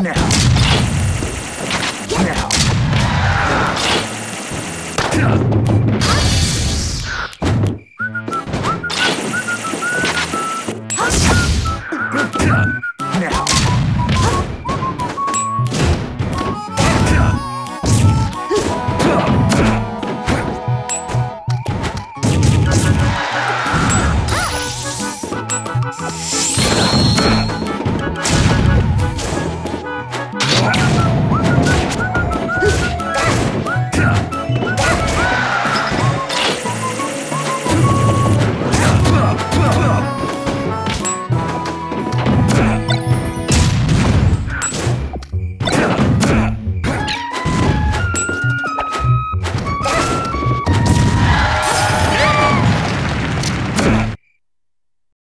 Now!